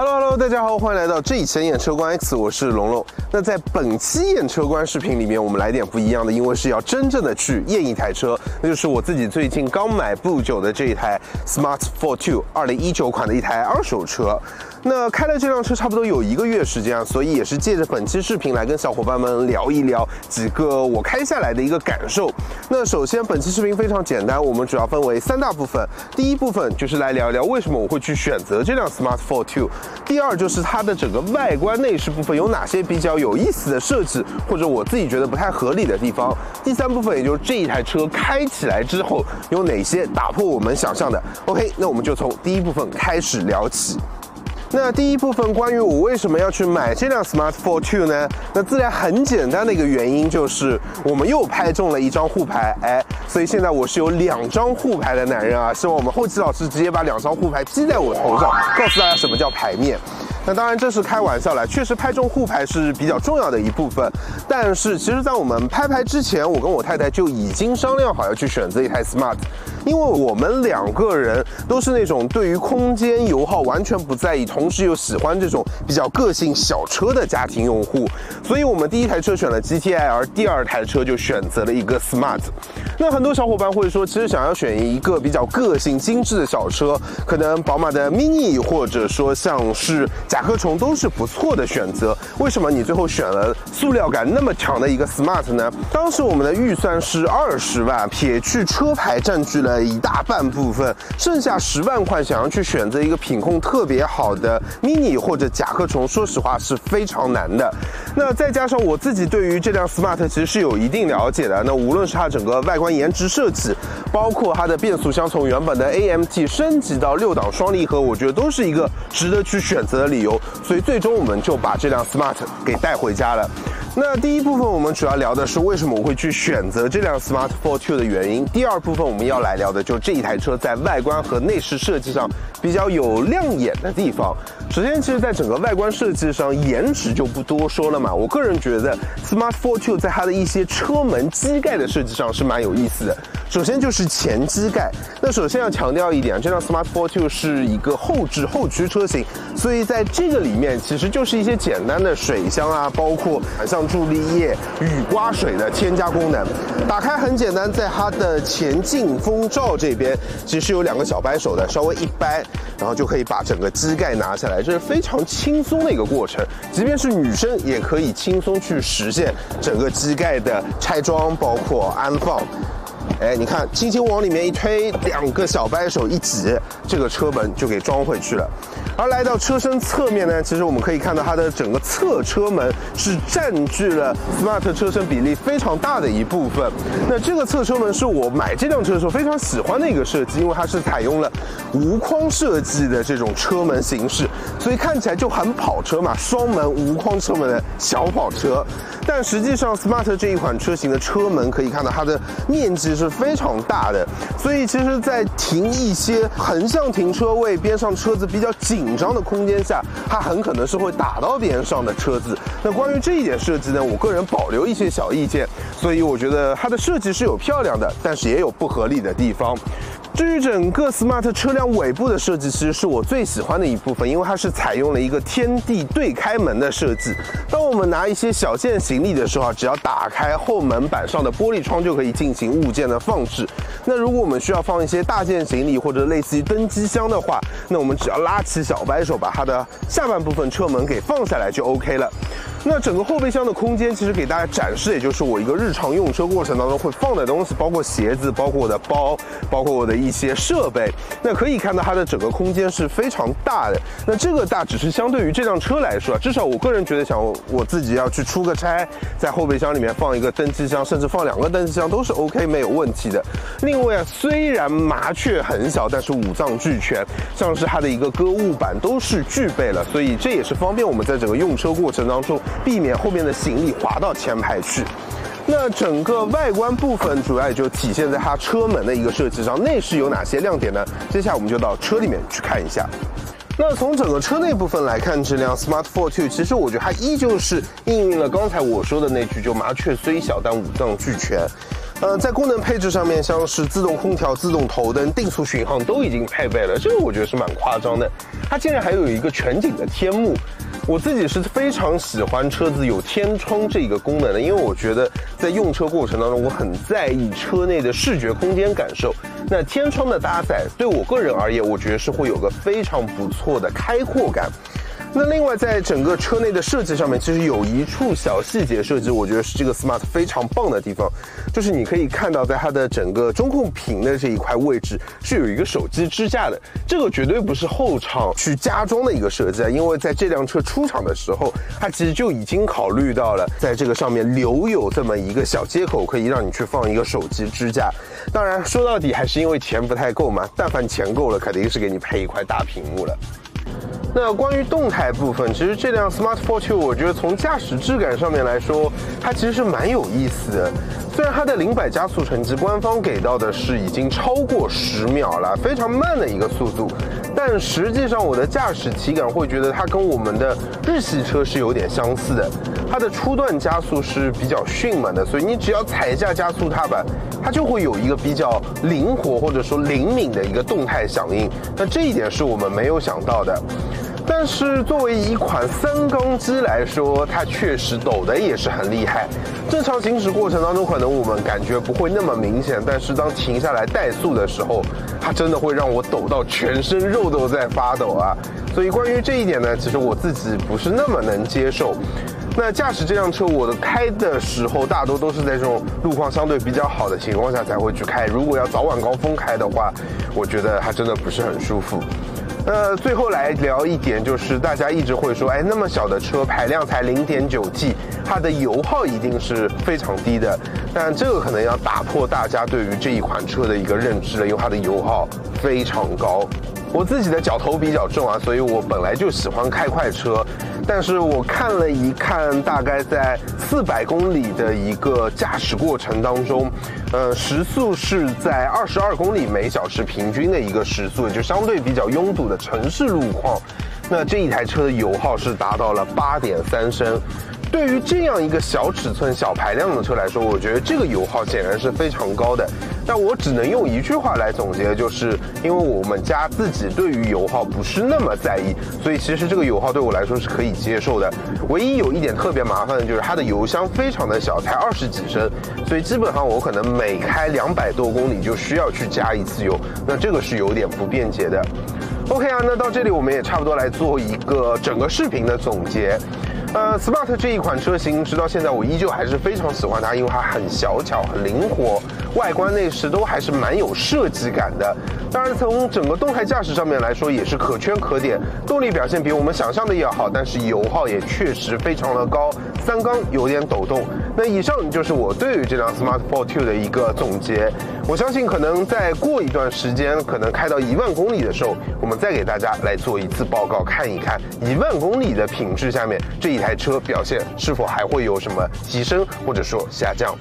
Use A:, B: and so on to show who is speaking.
A: Halo, halo. Hello，大家好，欢迎来到这一期验车官 X，我是龙龙。那在本期验车官视频里面，我们来点不一样的，因为是要真正的去验一台车，那就是我自己最近刚买不久的这一台 Smart Fortwo 二零一九款的一台二手车。那开了这辆车差不多有一个月时间啊，所以也是借着本期视频来跟小伙伴们聊一聊几个我开下来的一个感受。那首先，本期视频非常简单，我们主要分为三大部分。第一部分就是来聊一聊为什么我会去选择这辆 Smart Fortwo。第二二就是它的整个外观内饰部分有哪些比较有意思的设计，或者我自己觉得不太合理的地方。第三部分也就是这一台车开起来之后有哪些打破我们想象的。OK，那我们就从第一部分开始聊起。那第一部分关于我为什么要去买这辆 Smart Fortwo 呢？那自然很简单的一个原因就是我们又拍中了一张沪牌，哎，所以现在我是有两张沪牌的男人啊！希望我们后期老师直接把两张沪牌披在我头上，告诉大家什么叫牌面。那当然这是开玩笑了，确实拍中沪牌是比较重要的一部分。但是其实，在我们拍牌之前，我跟我太太就已经商量好要去选择一台 Smart，因为我们两个人都是那种对于空间油耗完全不在意，同时又喜欢这种比较个性小车的家庭用户。所以我们第一台车选了 GTI，而第二台车就选择了一个 Smart。那很多小伙伴会说，其实想要选一个比较个性精致的小车，可能宝马的 Mini，或者说像是甲壳虫都是不错的选择。为什么你最后选了塑料感那么强的一个 Smart 呢？当时我们的预算是二十万，撇去车牌占据了呃一大半部分，剩下十万块想要去选择一个品控特别好的 Mini 或者甲壳虫，说实话是非常难的。那再加上我自己对于这辆 Smart 其实是有一定了解的。那无论是它整个外观颜值设计，包括它的变速箱从原本的 AMT 升级到六档双离合，我觉得都是一个值得去选择的理由。所以最终我们就把这辆 Smart 给带回家了。那第一部分我们主要聊的是为什么我会去选择这辆 Smart Fortwo 的原因。第二部分我们要来聊的就是这一台车在外观和内饰设计上比较有亮眼的地方。首先，其实在整个外观设计上，颜值就不多说了嘛。我个人觉得 Smart Fortwo 在它的一些车门机盖的设计上是蛮有意思的。首先就是前机盖。那首先要强调一点，这辆 Smart Fortwo 是一个后置后驱车型，所以在这个里面其实就是一些简单的水箱啊，包括像助力液、雨刮水的添加功能。打开很简单，在它的前进风罩这边其实有两个小掰手的，稍微一掰，然后就可以把整个机盖拿下来，这是非常轻松的一个过程。即便是女生也可以轻松去实现整个机盖的拆装，包括安放。哎，你看，轻轻往里面一推，两个小掰手一挤，这个车门就给装回去了。而来到车身侧面呢，其实我们可以看到它的整个侧车门是占据了 Smart 车身比例非常大的一部分。那这个侧车门是我买这辆车的时候非常喜欢的一个设计，因为它是采用了无框设计的这种车门形式，所以看起来就很跑车嘛，双门无框车门的小跑车。但实际上，Smart 这一款车型的车门可以看到它的面积是非常大的，所以其实，在停一些横向停车位边上车子比较紧紧张的空间下，它很可能是会打到边上的车子。那关于这一点设计呢，我个人保留一些小意见，所以我觉得它的设计是有漂亮的，但是也有不合理的地方。至于整个 Smart 车辆尾部的设计，其实是我最喜欢的一部分，因为它是采用了一个天地对开门的设计。当我们拿一些小件行李的时候啊，只要打开后门板上的玻璃窗就可以进行物件的放置。那如果我们需要放一些大件行李或者类似于登机箱的话，那我们只要拉起小扳手，把它的下半部分车门给放下来就 OK 了。那整个后备箱的空间，其实给大家展示，也就是我一个日常用车过程当中会放的东西，包括鞋子，包括我的包，包括我的一些设备。那可以看到它的整个空间是非常大的。那这个大只是相对于这辆车来说，至少我个人觉得，想我自己要去出个差，在后备箱里面放一个登机箱，甚至放两个登机箱都是 OK 没有问题的。另外啊，虽然麻雀很小，但是五脏俱全，像是它的一个搁物板都是具备了，所以这也是方便我们在整个用车过程当中。避免后面的行李滑到前排去。那整个外观部分主要也就体现在它车门的一个设计上。内饰有哪些亮点呢？接下来我们就到车里面去看一下。那从整个车内部分来看，这辆 Smart Fortwo 其实我觉得它依旧是应用了刚才我说的那句，就麻雀虽小但五脏俱全。呃，在功能配置上面，像是自动空调、自动头灯、定速巡航都已经配备了，这个我觉得是蛮夸张的。它竟然还有一个全景的天幕，我自己是非常喜欢车子有天窗这个功能的，因为我觉得在用车过程当中，我很在意车内的视觉空间感受。那天窗的搭载，对我个人而言，我觉得是会有个非常不错的开阔感。那另外，在整个车内的设计上面，其实有一处小细节设计，我觉得是这个 Smart 非常棒的地方，就是你可以看到，在它的整个中控屏的这一块位置是有一个手机支架的，这个绝对不是后厂去加装的一个设计啊，因为在这辆车出厂的时候，它其实就已经考虑到了，在这个上面留有这么一个小接口，可以让你去放一个手机支架。当然，说到底还是因为钱不太够嘛，但凡钱够了，肯定是给你配一块大屏幕了。那关于动态部分，其实这辆 Smart Fortwo，我觉得从驾驶质感上面来说，它其实是蛮有意思的。虽然它的零百加速成绩官方给到的是已经超过十秒了，非常慢的一个速度，但实际上我的驾驶体感会觉得它跟我们的日系车是有点相似的。它的初段加速是比较迅猛的，所以你只要踩一下加速踏板，它就会有一个比较灵活或者说灵敏的一个动态响应。那这一点是我们没有想到的。但是作为一款三缸机来说，它确实抖的也是很厉害。正常行驶过程当中，可能我们感觉不会那么明显，但是当停下来怠速的时候，它真的会让我抖到全身肉都在发抖啊！所以关于这一点呢，其实我自己不是那么能接受。那驾驶这辆车，我的开的时候大多都是在这种路况相对比较好的情况下才会去开。如果要早晚高峰开的话，我觉得它真的不是很舒服。呃，最后来聊一点，就是大家一直会说，哎，那么小的车，排量才零点九 T，它的油耗一定是非常低的。但这个可能要打破大家对于这一款车的一个认知了，因为它的油耗非常高。我自己的脚头比较重啊，所以我本来就喜欢开快车。但是我看了一看，大概在四百公里的一个驾驶过程当中，呃，时速是在二十二公里每小时平均的一个时速，就相对比较拥堵的城市路况，那这一台车的油耗是达到了八点三升。对于这样一个小尺寸、小排量的车来说，我觉得这个油耗显然是非常高的。但我只能用一句话来总结，就是因为我们家自己对于油耗不是那么在意，所以其实这个油耗对我来说是可以接受的。唯一有一点特别麻烦的就是它的油箱非常的小，才二十几升，所以基本上我可能每开两百多公里就需要去加一次油，那这个是有点不便捷的。OK 啊，那到这里我们也差不多来做一个整个视频的总结。呃，Smart 这一款车型，直到现在我依旧还是非常喜欢它，因为它很小巧、很灵活，外观内饰都还是蛮有设计感的。当然，从整个动态驾驶上面来说，也是可圈可点，动力表现比我们想象的要好，但是油耗也确实非常的高，三缸有点抖动。那以上就是我对于这辆 Smart Fortwo 的一个总结。我相信，可能再过一段时间，可能开到一万公里的时候，我们再给大家来做一次报告，看一看一万公里的品质下面这一。台车表现是否还会有什么提升或者说下降？